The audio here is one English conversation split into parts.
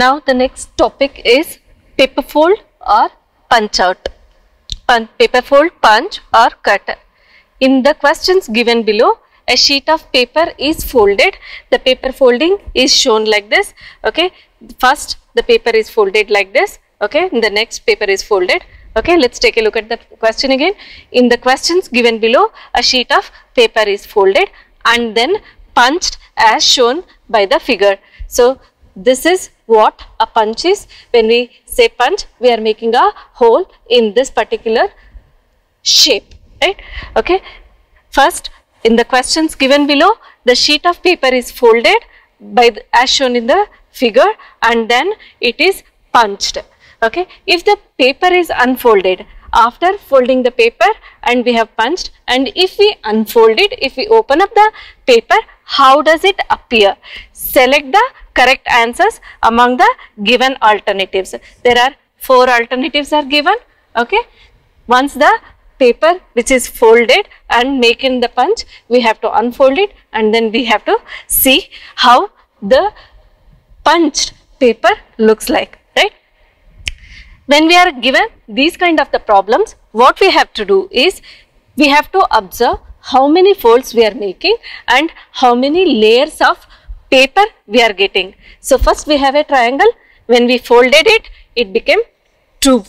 Now the next topic is paper fold or punch out. Pun paper fold, punch or cut. In the questions given below, a sheet of paper is folded. The paper folding is shown like this. Okay. First the paper is folded like this. Okay. The next paper is folded. Okay. Let's take a look at the question again. In the questions given below, a sheet of paper is folded and then punched as shown by the figure. So this is what a punch is. When we say punch, we are making a hole in this particular shape, right? Okay. First, in the questions given below, the sheet of paper is folded by the, as shown in the figure and then it is punched. Okay. If the paper is unfolded, after folding the paper and we have punched and if we unfold it, if we open up the paper, how does it appear? Select the correct answers among the given alternatives. There are four alternatives are given. Okay. Once the paper which is folded and making the punch, we have to unfold it and then we have to see how the punched paper looks like, right. When we are given these kind of the problems, what we have to do is we have to observe how many folds we are making and how many layers of paper we are getting. So first we have a triangle, when we folded it, it became two,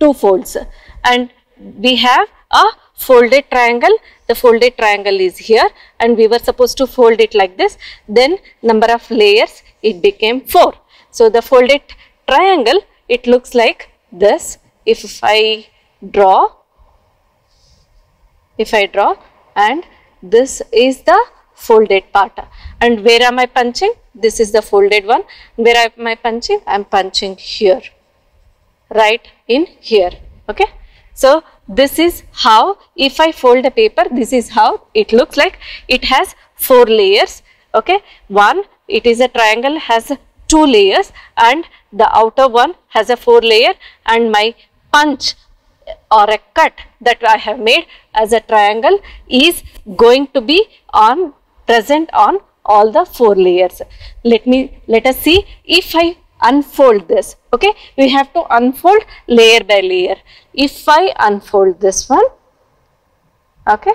two folds. And we have a folded triangle, the folded triangle is here. And we were supposed to fold it like this, then number of layers it became 4. So the folded triangle it looks like this. If I draw, if I draw and this is the folded part and where am I punching? This is the folded one. Where am I punching? I am punching here, right in here, okay. So, this is how if I fold the paper, this is how it looks like. It has four layers, okay. One, it is a triangle has two layers and the outer one has a four layer and my punch or a cut that I have made as a triangle is going to be on present on all the four layers. Let me let us see if I unfold this. Okay? We have to unfold layer by layer. If I unfold this one okay?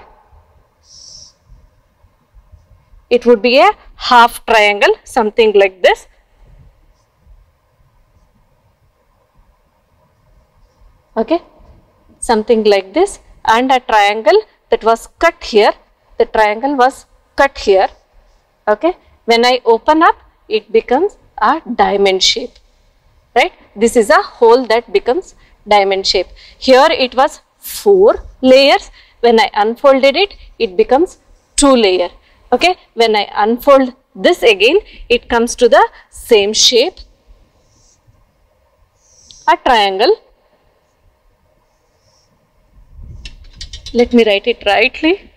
It would be a half triangle something like this. Okay? Something like this. And a triangle that was cut here. The triangle was cut here okay? When I open up it becomes a diamond shape right? This is a hole that becomes diamond shape. Here it was four layers. When I unfolded it it becomes two layer okay? When I unfold this again it comes to the same shape a triangle. Let me write it rightly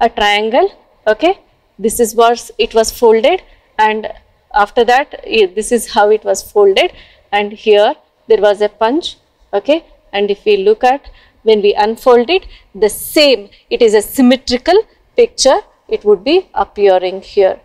a triangle okay? This is what it was folded and after that this is how it was folded and here there was a punch okay? And if we look at when we unfold it the same it is a symmetrical picture it would be appearing here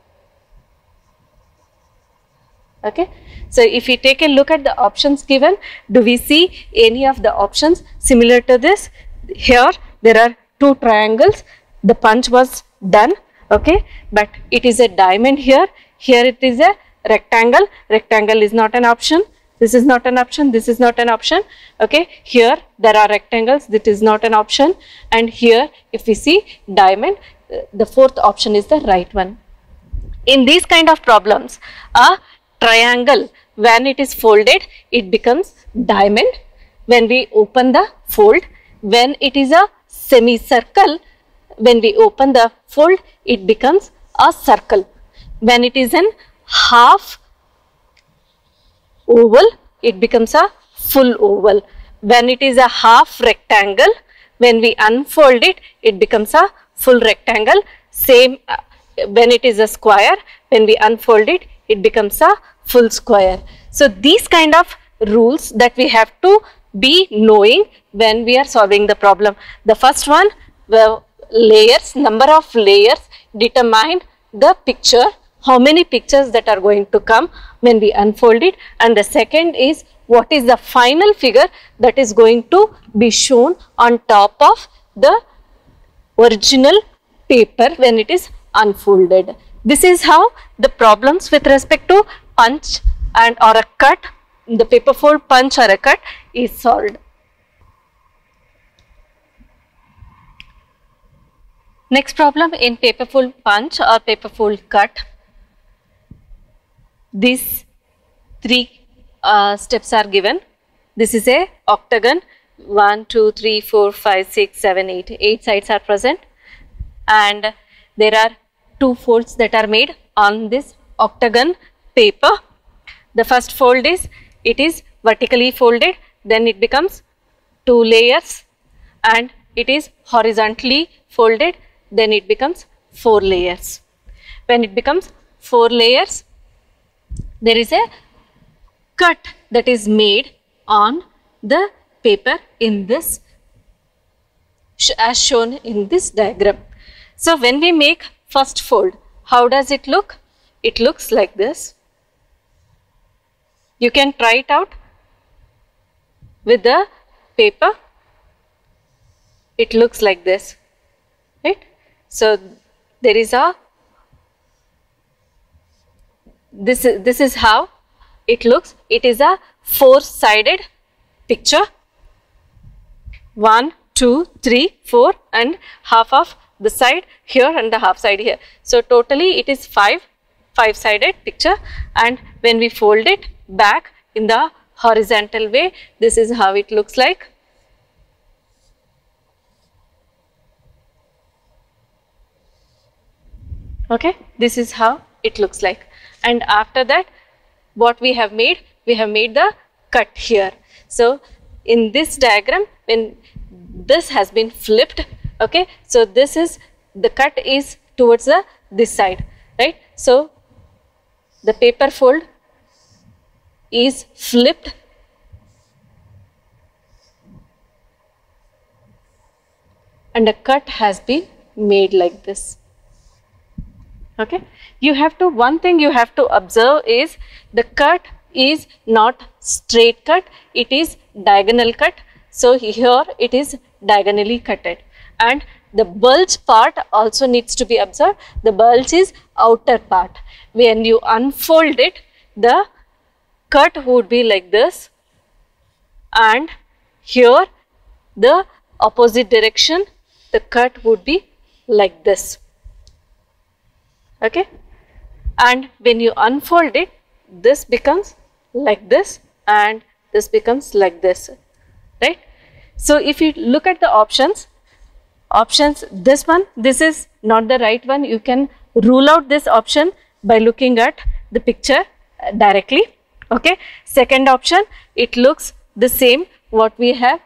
okay? So if we take a look at the options given do we see any of the options similar to this? Here there are two triangles the punch was done okay? But it is a diamond here. Here it is a rectangle. Rectangle is not an option. This is not an option. This is not an option okay? Here there are rectangles. That is not an option. And here if we see diamond uh, the fourth option is the right one. In these kind of problems a triangle when it is folded it becomes diamond. When we open the fold when it is a semicircle when we open the fold it becomes a circle. When it is an half oval it becomes a full oval. When it is a half rectangle when we unfold it it becomes a full rectangle. Same uh, when it is a square when we unfold it it becomes a full square. So these kind of rules that we have to be knowing when we are solving the problem. The first one well layers number of layers determine the picture how many pictures that are going to come when we unfold it and the second is what is the final figure that is going to be shown on top of the original paper when it is unfolded. This is how the problems with respect to punch and or a cut, the paper fold punch or a cut is solved. Next problem in paper fold punch or paper fold cut. These three uh, steps are given. This is a octagon 1, 2, 3, 4, 5, 6, 7, 8. 8 sides are present and there are two folds that are made on this octagon paper. The first fold is, it is vertically folded, then it becomes two layers and it is horizontally folded, then it becomes four layers. When it becomes four layers, there is a cut that is made on the paper in this as shown in this diagram. So when we make first fold, how does it look? It looks like this. You can try it out with the paper. It looks like this? So there is a this is this is how it looks. It is a four-sided picture. One, two, three, four, and half of the side here and the half side here. So totally it is five, five sided picture and when we fold it back in the horizontal way, this is how it looks like. Okay, this is how it looks like. And after that, what we have made, we have made the cut here. So in this diagram, when this has been flipped, okay? So this is the cut is towards the this side right? So the paper fold is flipped. And a cut has been made like this okay? You have to one thing you have to observe is the cut is not straight cut it is diagonal cut. So here it is diagonally cutted. And the bulge part also needs to be observed. The bulge is outer part. When you unfold it, the cut would be like this. And here the opposite direction the cut would be like this okay? And when you unfold it this becomes like this and this becomes like this. Right? So if you look at the options options this one this is not the right one. You can rule out this option by looking at the picture directly. Okay? Second option it looks the same what we have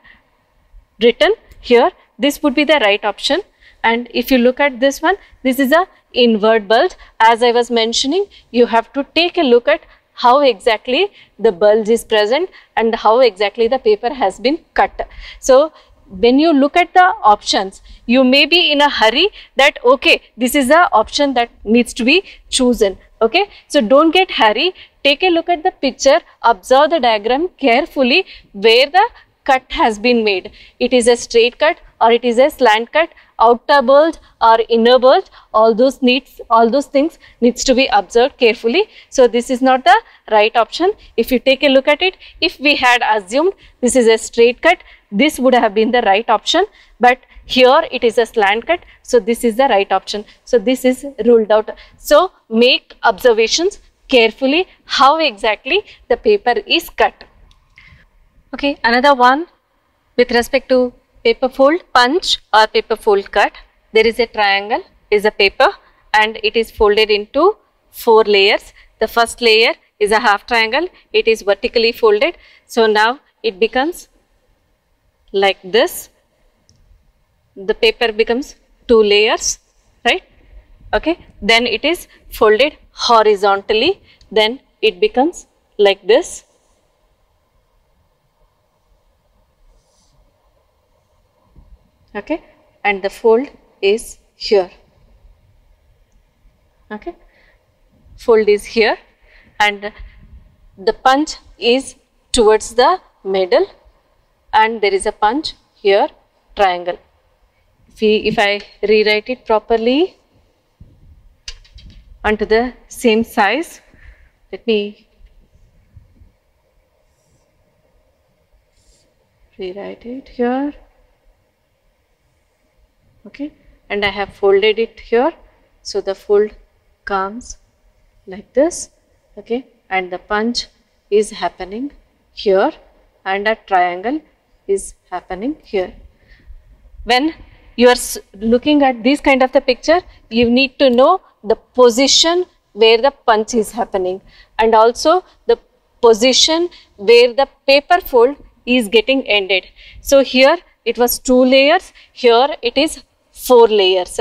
written here. This would be the right option. And if you look at this one this is a invert bulge as i was mentioning you have to take a look at how exactly the bulge is present and how exactly the paper has been cut so when you look at the options, you may be in a hurry that, okay, this is the option that needs to be chosen. Okay, so don't get hurry. Take a look at the picture, observe the diagram carefully where the cut has been made. It is a straight cut or it is a slant cut, outer bulge or inner bulge. All those needs, all those things needs to be observed carefully. So this is not the right option. If you take a look at it, if we had assumed this is a straight cut, this would have been the right option but here it is a slant cut so this is the right option so this is ruled out so make observations carefully how exactly the paper is cut okay another one with respect to paper fold punch or paper fold cut. There is a triangle is a paper and it is folded into four layers. The first layer is a half triangle. It is vertically folded. So now it becomes like this. The paper becomes two layers right? Okay then it is folded horizontally. Then it becomes like this okay? And the fold is here. Okay? Fold is here. And the punch is towards the middle. And there is a punch here triangle. If, we, if I rewrite it properly onto the same size let me rewrite it here okay? And I have folded it here. So the fold comes like this. Okay? And the punch is happening here. And a triangle is happening here. When you are looking at this kind of the picture you need to know the position where the punch is happening. And also the position where the paper fold is getting ended. So here it was two layers, here it is four layers.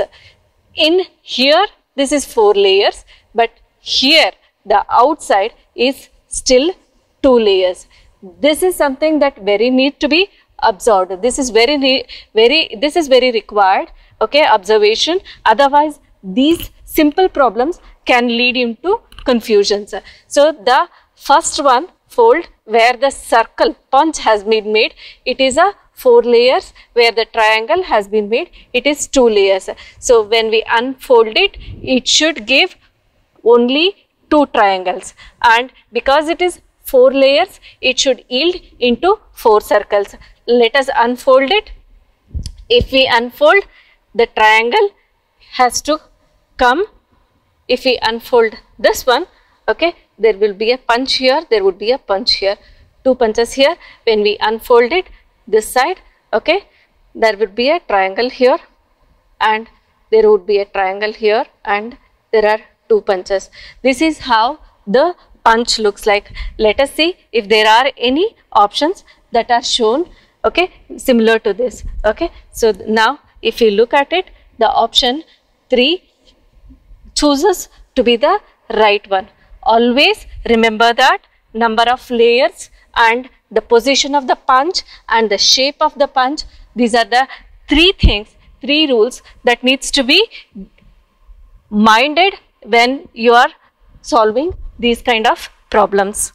In here this is four layers but here the outside is still two layers. This is something that very need to be observed. This is very, very, this is very required, okay, observation. Otherwise, these simple problems can lead into confusions. So, the first one fold where the circle punch has been made, it is a four layers where the triangle has been made, it is two layers. So, when we unfold it, it should give only two triangles and because it is four layers, it should yield into four circles. Let us unfold it. If we unfold, the triangle has to come if we unfold this one okay there will be a punch here there would be a punch here two punches here when we unfold it this side okay? There would be a triangle here and there would be a triangle here and there are two punches. This is how the punch looks like. Let us see if there are any options that are shown okay? Similar to this okay? So now if you look at it the option 3 chooses to be the right one. Always remember that number of layers and the position of the punch and the shape of the punch. These are the three things, three rules that needs to be minded when you are solving these kind of problems.